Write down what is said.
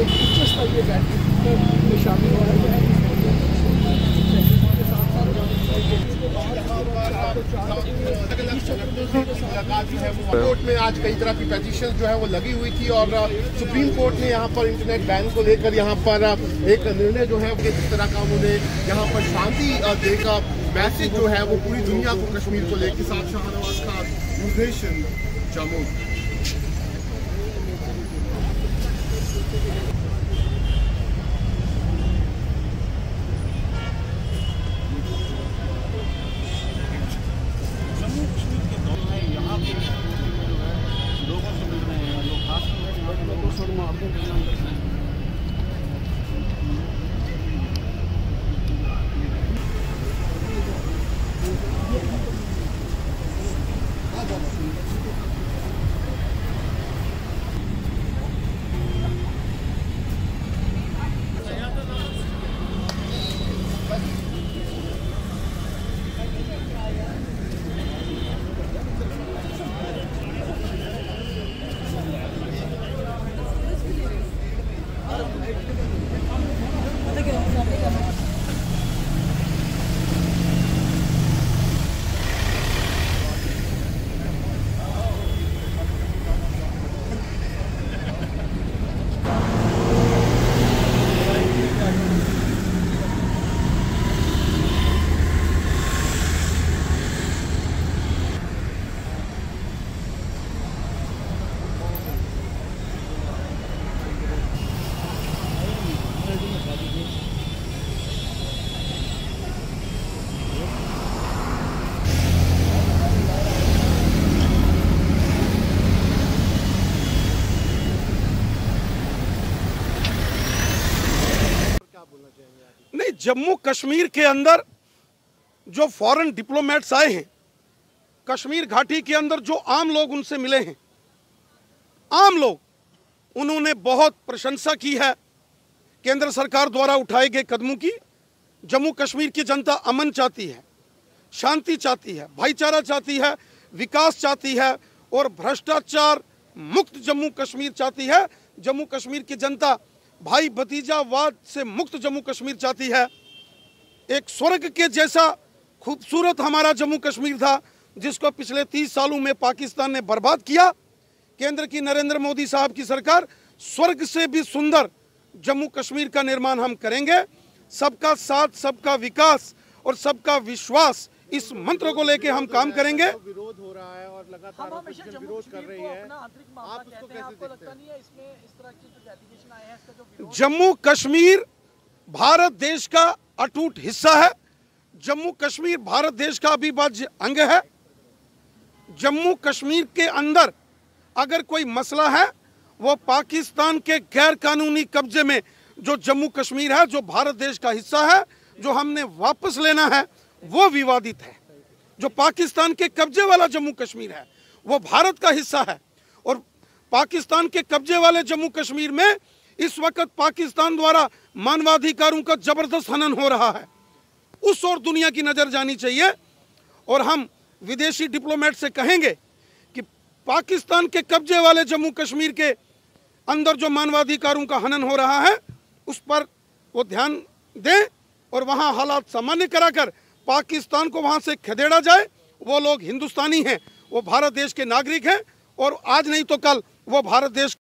एक उच्च स्तरीय बैठक में शामिल हो कोर्ट में आज कई तरह की पेटिशन जो है वो लगी हुई थी और सुप्रीम कोर्ट ने यहाँ पर इंटरनेट बैन को लेकर यहाँ पर एक निर्णय जो है किस तरह का उन्होंने यहाँ पर शांति देगा मैसेज जो है वो पूरी दुनिया को कश्मीर को लेकर साथ शाहनवाज का निर्देशन जम्मू। 嘛，不能这样子。नहीं, जम्मू कश्मीर के अंदर जो फॉरेन डिप्लोमेट्स आए हैं, कश्मीर घाटी के अंदर जो आम लोग उनसे मिले हैं, आम लोग, उन्होंने बहुत प्रशंसा की है, केंद्र सरकार द्वारा उठाए गए कदमों की। जम्मू कश्मीर की जनता अमन चाहती है, शांति चाहती है, भाईचारा चाहती है, विकास चाहती है और भ्रष्टाचार मुक्त जम्मू कश्मीर चाहती है। जम्मू कश्मीर की जनता भाई भतीजावाद से मुक्त जम्मू कश्मीर चाहती है। एक स्वर्ग के जैसा खूबसूरत हमारा जम्मू कश्मीर था, जिसको पिछले तीस सालों में पाकिस्तान ने बर्बाद किया। केंद्र की नरेंद्र मोदी साहब की सरकार स्वर्ग से भी सुंदर जम्मू कश्मीर का निर्माण हम करेंगे। सबका साथ, सबका विकास और सबका विश्वास इस मंत्र को लेके हम काम करेंगे। विरोध हो रहा है और लगातार हम हमेशा जम्मू विरोध कर कश्मीर रही है आप उसको कैसे देखते हैं? नहीं है इसमें इस तरह के जो डेलीगेशन आए हैं इसका जो विरोध? जम्मू कश्मीर भारत देश का अटूट हिस्सा है। जम्मू कश्मीर भारत देश का अविभाज्य अंग है। जम्मू कश्मीर के अंदर अगर कोई मसला है वो पाकिस्तान के गैर कानूनी कब्जे में जो जम्मू कश्मीर है जो भारत देश का हिस्सा है जो हमने वापस लेना है वो विवादित है। जो पाकिस्तान के कब्जे वाला जम्मू कश्मीर है, वो भारत का हिस्सा है। और पाकिस्तान के कब्जे वाले जम्मू कश्मीर में इस वक्त पाकिस्तान द्वारा मानवाधिकारों का ज़बरदस्त हनन हो रहा है। उस और दुनिया की नज़र जानी चाहिए। और हम विदेशी डिप्लोमेट से कहेंगे कि पाकिस्तान के कब्जे वाले जम्मू कश्मीर के अंदर जो मानवाधिकारों का हनन हो रहा है, उस पर वो ध्यान दें और वहाँ हालात सामान्य कराकर पाकिस्तान को वहाँ से खदेड़ा जाए, वो लोग हिंदुस्तानी हैं, वो भारत देश के नागरिक हैं, और आज नहीं तो कल वो भारत देश